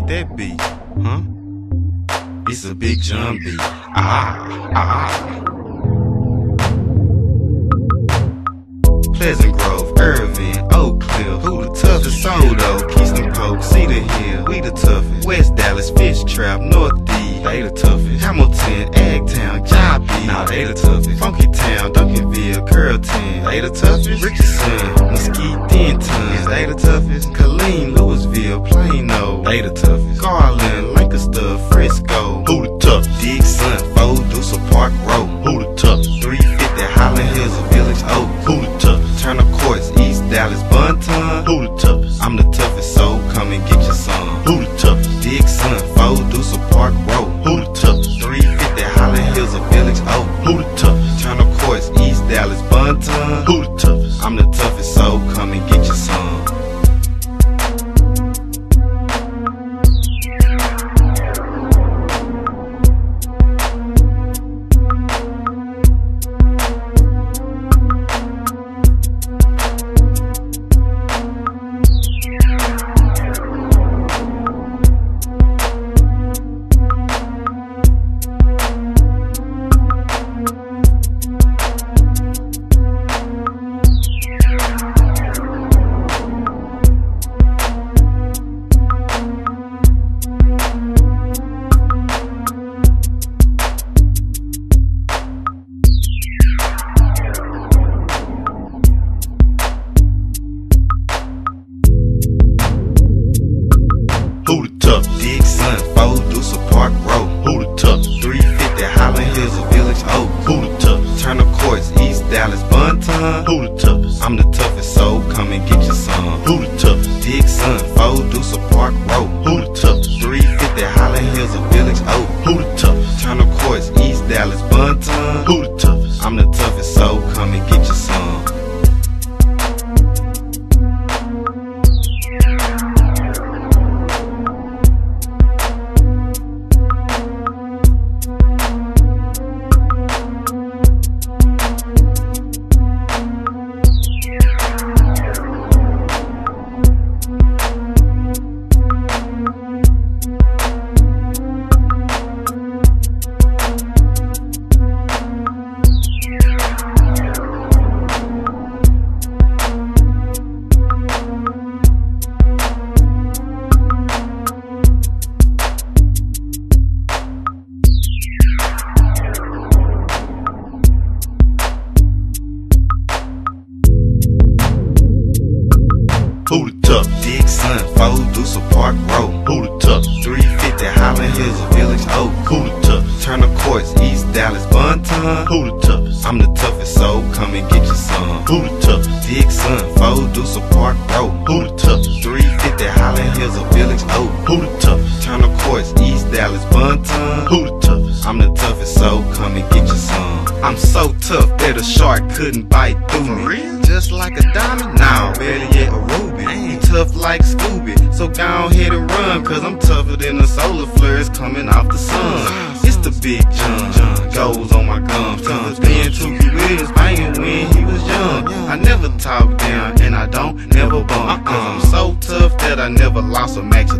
made that beat? Huh? It's a Big John beat. Ah, ah. Pleasant Grove, Irving, Oak Cliff. Who the toughest? Sodo, Keystone Polk, Cedar Hill. We the toughest. West Dallas, Fish Trap, North D. They the toughest. Hamilton, Eggtown, Jobby. Nah, they the toughest. Funky Town, Duncanville, Carrollton. They the toughest. Richardson, Mesquite, Denton. They the toughest. Plano. They 104 Deuce Park Road. Who the tough? 350 Highland Hills of Village Oak. Who the tough? the Courts, East Dallas, Bonton. Who the toughest? I'm the toughest, so come and get your son. Who the toughest? Dixon, 4 Deuce Park Road. Who the toughest? 350 Highland Hills of Village Oak. Who the toughest? the Courts, East Dallas, Bonton. Who the toughest? I'm the toughest, so come and get your son. Fodusa, Park Road. Who the toughest? 350 Highland Hills, Village Oak. Who the toughest? Turner Courts, East Dallas, Bonton. Who the toughest? I'm the toughest, so come and get your son. Who the toughest? Dixon, Fodusa, Park Road. Who the toughest? 350 Highland Hills, Village Oak. Who the toughest? Turner Courts, East Dallas, Bonton. Who the toughest? I'm the toughest, so come and get your son. I'm so tough that a shark couldn't bite through me. Just like a diamond? Nah, better yet a ruby. I ain't tough like Scooby, so go ahead and run, cause I'm tougher than a solar flares coming off the sun. It's the big John, goes on my gums. Cause being Tookie Williams banging when he was young. I never talk down and I don't never bump. Cause I'm so tough that I never lost a match.